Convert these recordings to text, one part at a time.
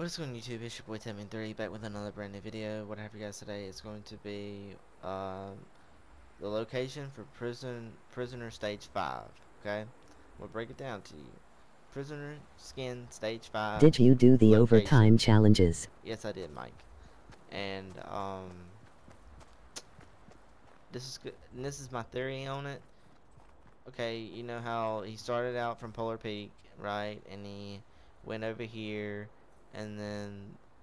What is going on YouTube? It's your boy Taymoon3 back with another brand new video. What I have for you guys today is going to be um, the location for prison prisoner stage 5. Okay? We'll break it down to you. Prisoner skin stage 5. Did you do the location. overtime challenges? Yes, I did, Mike. And um, this is good. This is my theory on it. Okay, you know how he started out from Polar Peak, right? And he went over here, and then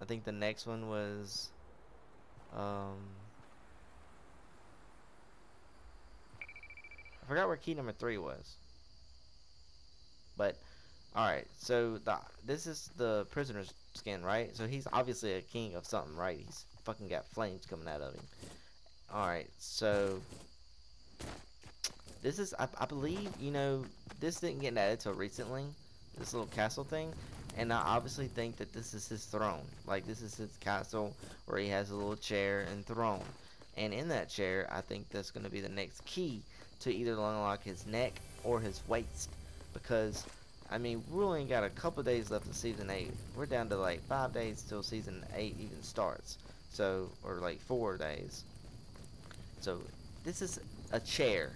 I think the next one was um. I forgot where key number three was. But Alright, so the this is the prisoner's skin, right? So he's obviously a king of something, right? He's fucking got flames coming out of him. Alright, so this is I, I believe, you know, this didn't get added till recently, this little castle thing. And I obviously think that this is his throne. Like this is his castle where he has a little chair and throne. And in that chair, I think that's gonna be the next key to either unlock his neck or his waist. Because I mean, we only got a couple days left of season 8. We're down to like 5 days till season 8 even starts. So, or like 4 days. So, this is a chair.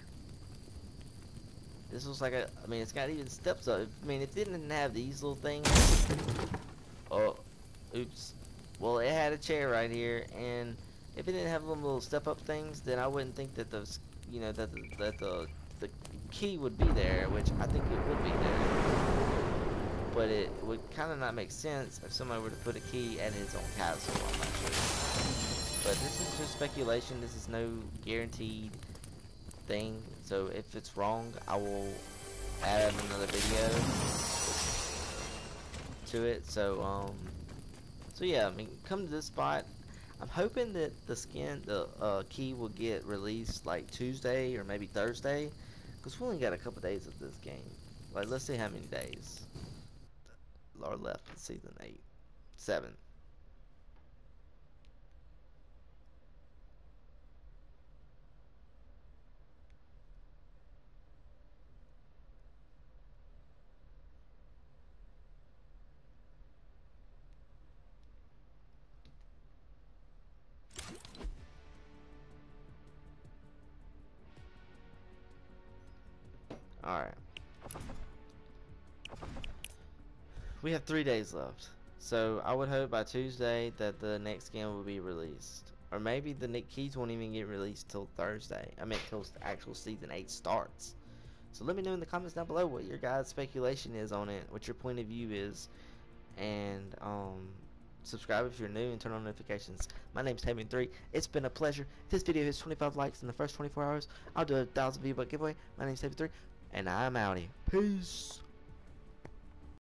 This looks like a, I mean, it's got even steps up. I mean, it didn't have these little things. Oh, oops. Well, it had a chair right here, and if it didn't have little, little step up things, then I wouldn't think that those, you know, that the, that the the key would be there, which I think it would be there. But it would kind of not make sense if somebody were to put a key at his own castle. I'm not sure. But this is just speculation. This is no guaranteed thing. So if it's wrong, I will add another video to it. So um, so yeah, I mean, come to this spot. I'm hoping that the skin, the uh, key will get released like Tuesday or maybe Thursday. Because we only got a couple days of this game. Like, let's see how many days are left in season 8. 7. We have three days left. So I would hope by Tuesday that the next game will be released. Or maybe the Nick Keys won't even get released till Thursday. I mean till the actual season 8 starts. So let me know in the comments down below what your guys' speculation is on it, what your point of view is. And um subscribe if you're new and turn on notifications. My name's Taymoon3. It's been a pleasure. If this video hits 25 likes in the first 24 hours, I'll do a thousand V-Buck giveaway. My name's Taymoon3 and I'm out here. Peace.